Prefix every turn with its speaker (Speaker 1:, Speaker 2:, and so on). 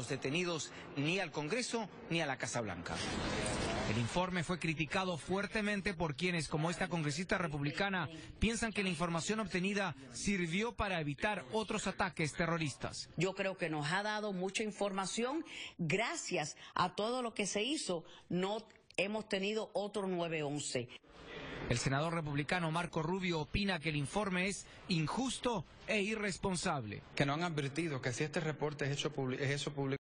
Speaker 1: los detenidos ni al Congreso ni a la Casa Blanca.
Speaker 2: El informe fue criticado fuertemente por quienes, como esta congresista republicana, piensan que la información obtenida sirvió para evitar otros ataques terroristas.
Speaker 3: Yo creo que nos ha dado mucha información. Gracias a todo lo que se hizo, no hemos tenido otro 911.
Speaker 2: El senador republicano Marco Rubio opina que el informe es injusto e irresponsable.
Speaker 4: Que no han advertido que si este reporte es hecho, es hecho público,